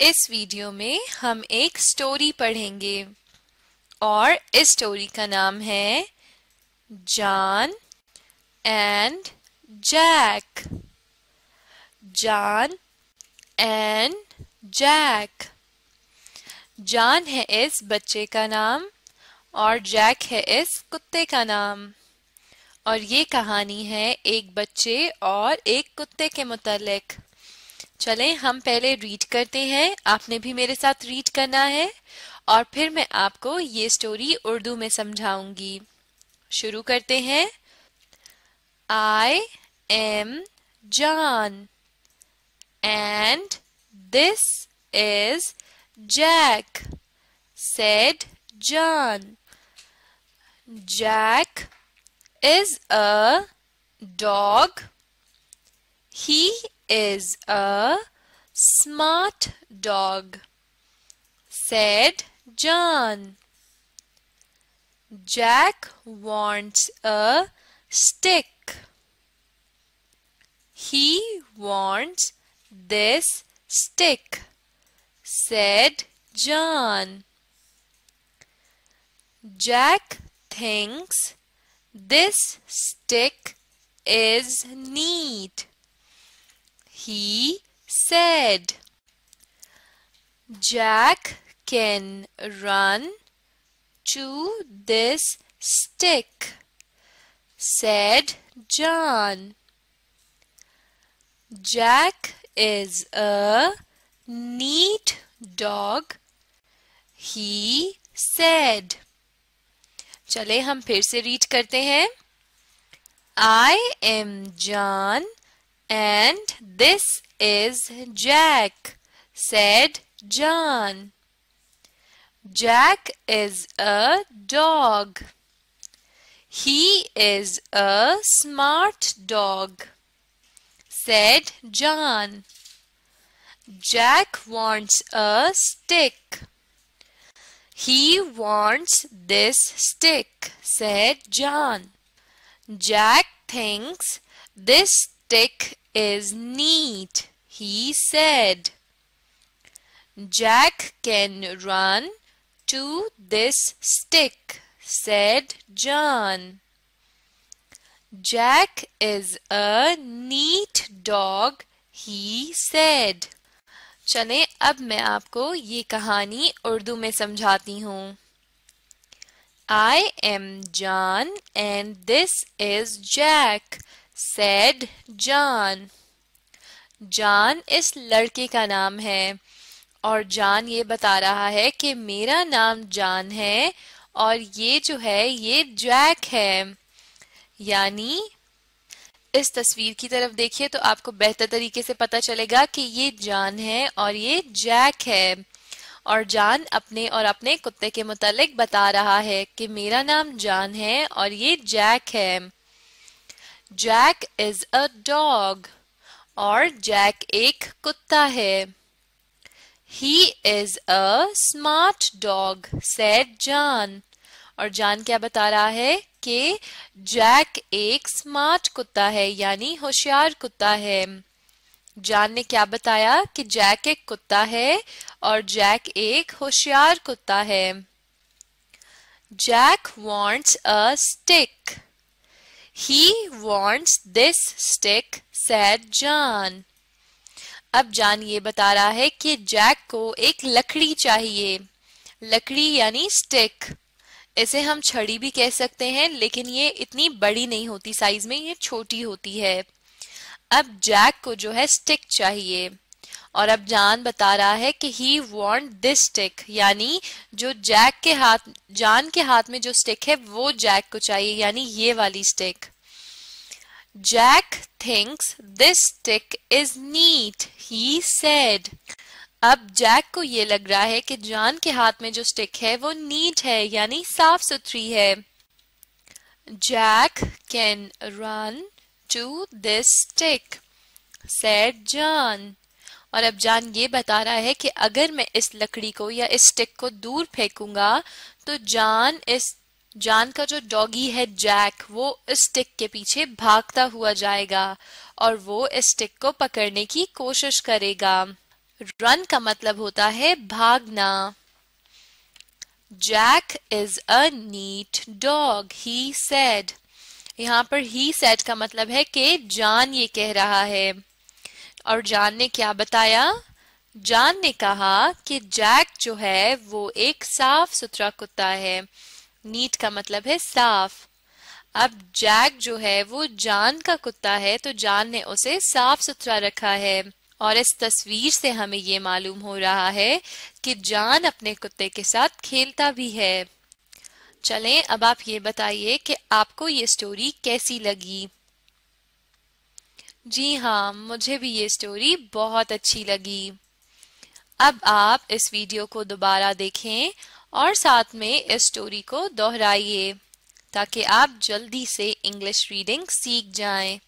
इस वीडियो में हम एक स्टोरी पढ़ेंगे और इस स्टोरी का नाम है John and Jack John and Jack John है इस बच्चे का नाम और जैक है इस कुत्ते का नाम। और ये कहानी है एक बच्चे और एक कुत्ते के मुतालिक। चलें, हम पहले रीड करते हैं। आपने भी मेरे साथ रीड करना है। और फिर मैं आपको ये स्टोरी उर्दू में समझाऊँगी। शुरू करते हैं। I am John and this is Jack said John Jack is a dog He is a smart dog, said John. Jack wants a stick. He wants this stick, said John. Jack thinks this stick is neat, he said. Jack can run to this stick, said John. Jack is a neat dog, he said. चले हम फिर से read करते हैं I am John And this is Jack, said John. Jack is a dog. He is a smart dog, said John. Jack wants a stick. He wants this stick, said John. Jack thinks this stick is neat, he said. Jack can run to this stick, said John. Jack is a neat dog, he said. चले अब मैं आपको ये कहानी उर्दू में समझाती हूँ I am John and this is Jack said John John इस लड़के का नाम है और जॉन ये बता रहा है कि मेरा नाम जॉन है और ये जो है, ये जैक है। यानी इस तस्वीर की तरफ़ देखिए तो आपको बेहतर तरीके से पता चलेगा कि ये जान है और ये जैक है। और जान अपने और अपने कुत्ते के मुतालिक बता रहा है कि मेरा नाम जान है और ये जैक है। जैक इज़ अ डॉग और जैक एक कुत्ता है। He is a smart dog said John और जान क्या बता रहा है कि जैक एक स्मार्ट कुत्ता है, यानी होशियार कुत्ता है। जान ने क्या बताया कि जैक एक कुत्ता है और जैक एक होशियार कुत्ता है। Jack wants a stick he wants this stick said John अब जान ये बता रहा है कि जैक को एक लकड़ी चाहिए। लकड़ी यानी स्टिक इसे हम छड़ी भी कह सकते हैं, लेकिन ये इतनी बड़ी नहीं होती साइज़ में ये छोटी होती है। अब जैक को जो है स्टिक चाहिए। और अब जान बता रहा है कि ही वॉन्ट दिस स्टिक यानी जो जैक के हाथ, जान के हाथ में जो स्टिक है, वो जैक को चाहिए, यानी ये वाली stick Jack thinks this stick is neat he said अब जैक को ये लग रहा है कि जॉन के हाथ में जो स्टिक है, वो नीट है, यानी साफ़ सुथरी है। Jack can run to this stick said John और अब जान ये बता रहा है कि अगर मैं इस लकड़ी को या इस स्टिक को दूर फेंकूँगा तो जान इस जान का जो डॉगी है जैक, वो इस स्टिक के पीछे भागता हुआ जाएगा और वो इस स्टिक को पकड़ने की कोशिश करेगा। रन का मतलब होता है भागना। Jack is a neat dog he said यहाँ पर ही सेड का मतलब है कि जान ये कह रहा है। और जान ने क्या बताया? जान ने कहा कि जैक जो है, वो एक साफ़ सुथरा कुत्ता है। नीट का मतलब है साफ़। अब जैक जो है, वो जान का कुत्ता है तो जान ने उसे साफ़ सुथरा रखा है। और इस तस्वीर से हमें ये मालूम हो रहा है कि जान अपने कुत्ते के साथ खेलता भी है। चलें, अब आप ये बताइए कि आपको ये स्टोरी कैसी लगी? जी हाँ मुझे भी ये स्टोरी बहुत अच्छी लगी। अब आप इस वीडियो को दोबारा देखें और साथ में इस स्टोरी को दोहराइए, ताकि आप जल्दी से इंग्लिश रीडिंग सीख जाएँ।